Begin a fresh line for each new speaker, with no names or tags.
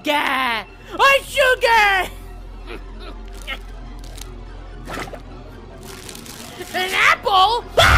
Ooga! Oh, sugar! An apple?